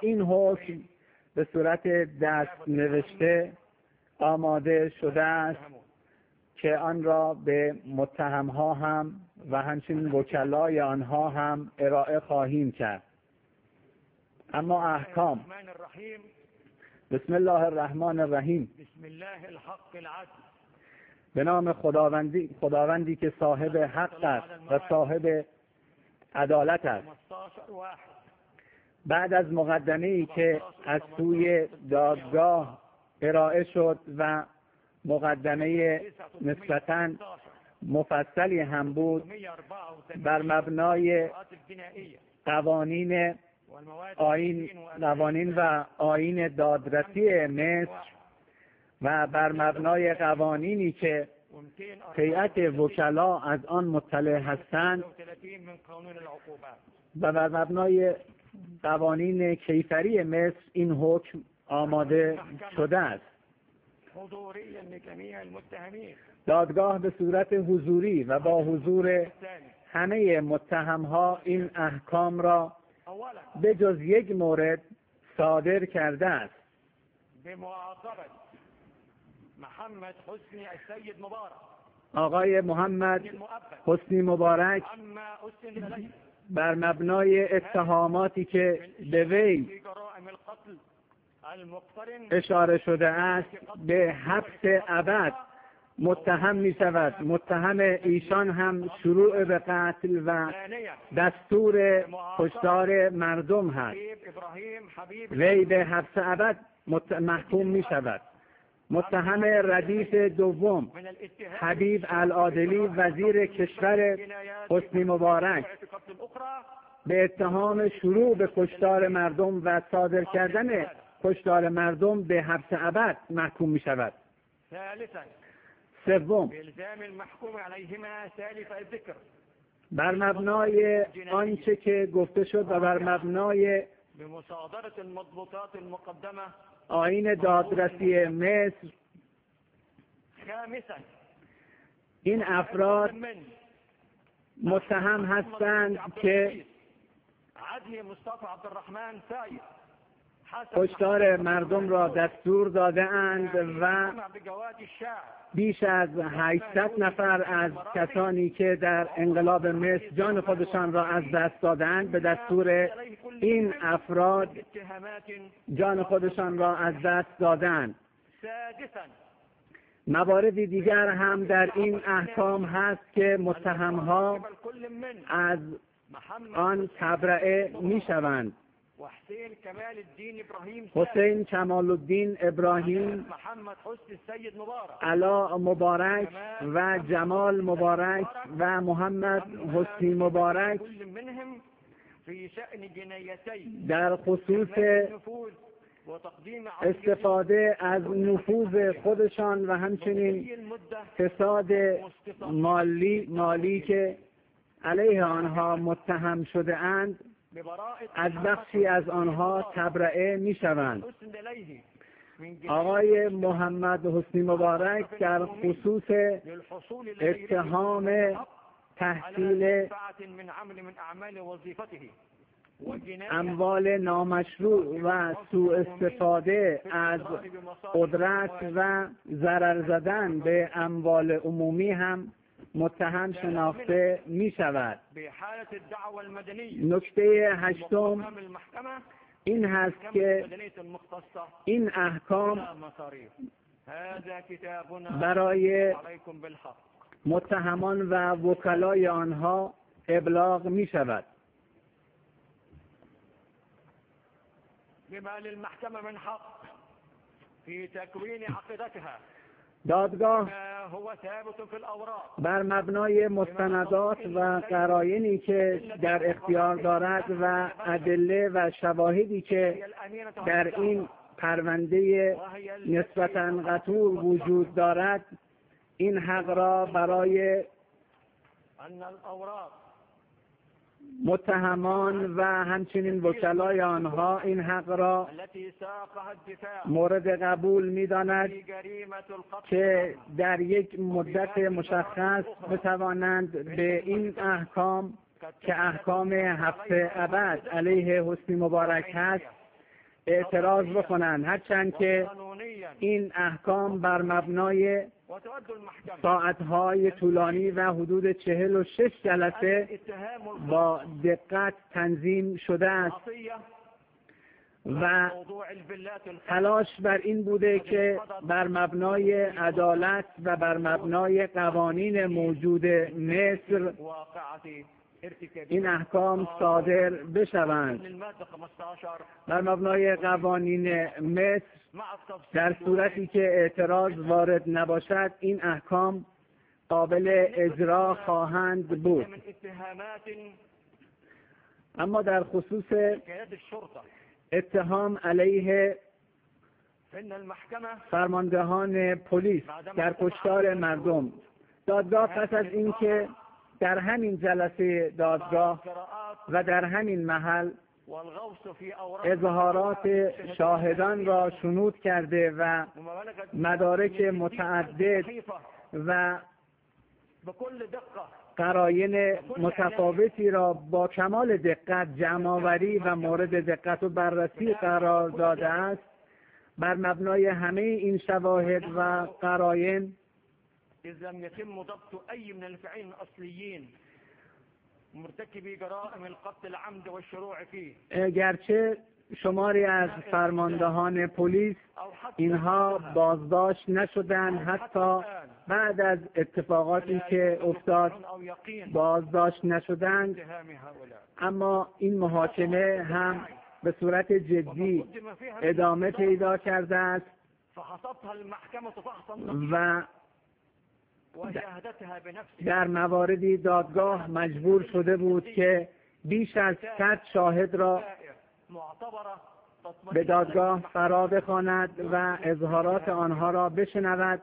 این حکم به صورت دست نوشته آماده شده است که آن را به متهمها هم و همچنین وکلای آنها هم ارائه خواهیم کرد. اما احکام. بسم الله الرحمن الرحیم. بسم الله الحق العدل به نام خداوندی, خداوندی که صاحب حق است و صاحب عدالت است. 15 واحد بعد از مقدمه ای که از سوی دادگاه ارائه شد و مقدمه نسبتا مفصلی هم بود 184 بر مبنای قوانین آین قوانین و آین دادرسی مصر و بر مبنای قوانینی که هیئت وکلا از آن مطلع هستند 36 من قانون العقوبات و بر مبنای قوانین کیفری مصر این حکم آماده شده است. دادگاه به صورت حضوری و با حضور همه متهمها این احکام را به جز یک مورد صادر کرده است. آقای محمد حسنی مبارک. بر مبنای اتهاماتی که به وی اشاره شده است به حبس ابد متهم می شود متهم ایشان هم شروع به قتل و دستور کشتار مردم هست. وی به حبس ابد محکوم می شود متهم ردیف دوم حبیب العادلی وزیر کشور حسنی مبارک. به اتهام شروع به کشتار مردم و صادر کردن کشتار مردم به حبس ابد محکوم می شود سوم بر مبنای آنچه که گفته شد و بر مبنای المضبوطات المقدمة آین دادرسی مصر. خامسا این افراد متهم هستند که کشتار مردم را دستور داده اند و بیش از 800 نفر از کسانی که در انقلاب مصر جان خودشان را از دست دادند به دستور این افراد جان خودشان را از دست دادند مواردی دیگر هم در این احکام هست که متهمها از آن تبرئه می شوند وحسين كمال الدين ابراهيم حسین کمال الدین ابراهیم. محمد حسن السيد مبارك علا مبارک و جمال مبارک و محمد حسنی مبارک. كل منهم في شأن جنايتين در خصوص النفوذ وتقديم استفاده از نفوذ خودشان و همچنین المدة فساد مالی مالی که علیه آنها متهم شده اند از بخشی از آنها تبرئه می شوند آقای محمد حسنی مبارک در خصوص اتهام تحصیل اموال نامشروع و سوء استفاده از قدرت و ضرر زدن به اموال عمومی هم متهم شناخته می شود نکته هشتم این هست که این احکام برای متهمان و وکلای آنها ابلاغ می شود بما للمحكمة من حق في تكوين عقيدتها. دادگاه بر مبنای مستندات و قرائنی که در اختیار دارد و ادله و شواهدی که در این پرونده نسبتا قطور وجود دارد این حق را برای متهمان و همچنین وکلای آنها این حق را مورد قبول جريمة القتل. که در یک مدت مشخص بتوانند به این احکام که احکام هفته ابد علیه حسنی مبارک هست اعتراض بکنن هرچند که این احکام بر مبنای ساعتهای طولانی و حدود چهل و شش جلسه با دقت تنظیم شده است. و تلاش بر این بوده که بر مبنای عدالت و بر مبنای قوانین موجود مصر این احکام صادر بشوند. من المادة 15 بر مبنای قوانین مصر در صورتی که اعتراض وارد نباشد این احکام قابل اجرا خواهند بود. اما در خصوص اتهام علیه فرماندهان پلیس در کشتار مردم. دادگاه پس از اینکه در همین جلسه دادگاه و در همین محل اظهارات شاهدان را شنود کرده و مدارک متعدد و قراین متفاوتی را با کمال دقت جمعآوری و مورد دقت و بررسی قرار داده است. بر مبنای همه این شواهد و قراین إذ لم يتم ضبط أي من الفعلين الأصليين. مرتكبي جرائم القتل العمد والشروع فيه. گرچه شماری از فرماندهان پلیس اینها بازداشت نشدند حتی بعد از اتفاقاتی که افتاد بازداشت نشدند. اما این محاکمه هم به صورت جدی ادامه پیدا کرده است. و در مواردی دادگاه مجبور شده بود که بیش از صد شاهد را به دادگاه فرا بخواند و اظهارات آنها را بشنود.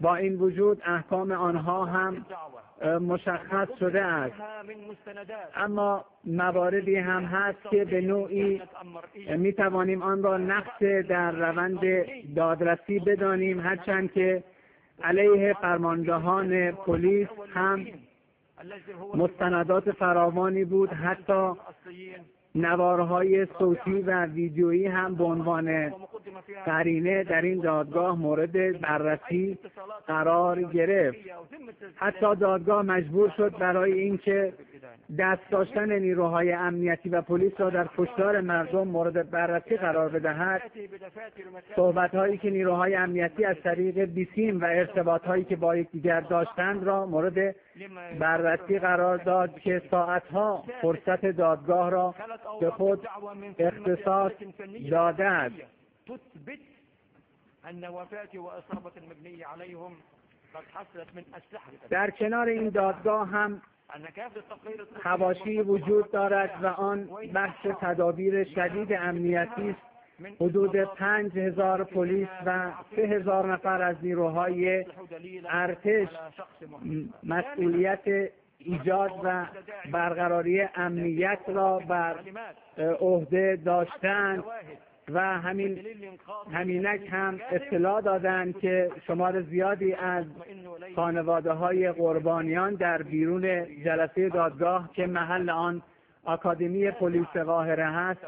با این وجود احکام آنها هم مشخص شده است. اما مواردی هم هست که به نوعی می توانیم آن را نقص در روند دادرسی بدانیم. هرچند که علیه فرماندهان پلیس هم مستندات فراوانی بود. حتی نوارهای صوتی و ویدیویی هم به عنوان قرینه در این دادگاه مورد بررسی قرار گرفت. حتی دادگاه مجبور شد برای اینکه دست داشتن نیروهای امنیتی و پلیس را در کشتار مردم مورد بررسی قرار بدهد. صحبت هایی که نیروهای امنیتی از طریق بیسیم و ارتباط هایی که با یکدیگر داشتند را مورد بررسی قرار داد که ساعتها فرصت دادگاه را به خود اختصاص داده است در کنار این دادگاه هم حواشی وجود دارد و آن بخش تدابیر شدید امنیتی است. حدود پنج هزار پلیس و سه هزار نفر از نیروهای ارتش مسئولیت ایجاد و برقراری امنیت را بر عهده داشتند. و همین همینک هم اطلاع دادند که شمار زیادی از خانواده های قربانیان در بیرون جلسه دادگاه که محل آن آکادمی پلیس قاهره هست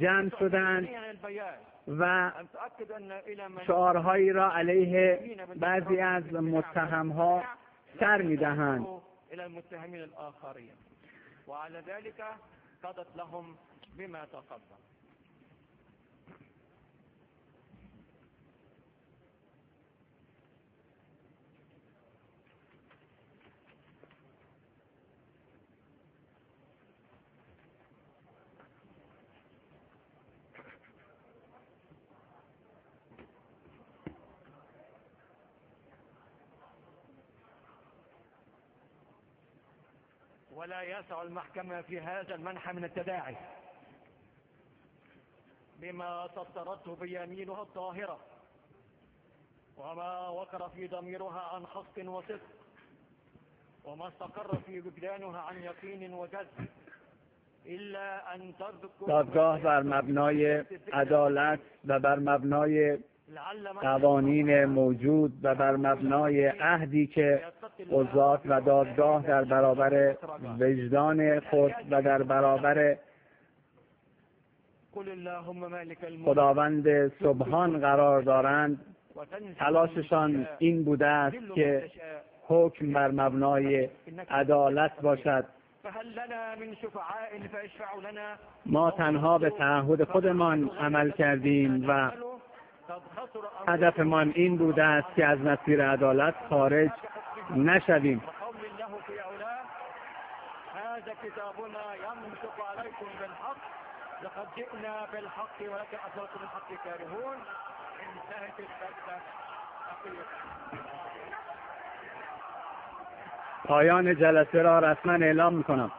جمع شدند و شعارهایی را علیه بعضی از متهمها سر می‌دهند. قضت لهم بما تقدم. ولا يسع المحكمة في هذا المنحى من التداعي. بما سطرته بيمينها الطاهرة وما وقر في ضميرها عن حق وصدق وما استقر في وجدانها عن يقين وجزم إلا أن تذكر دادگاه بر مبنای عدالت و بر مبنای قوانین موجود و بر مبنای عهدی که قضات و دادگاه در برابر وجدان خود و در برابر خداوند سبحان قرار دارند. تلاششان این بوده است که. حکم بر مبنای عدالت باشد. ما تنها به تعهد خودمان عمل کردیم و هدفمان این بوده است که از مسیر عدالت خارج نشویم. پایان جلسه را رسما اعلام می‌کنم.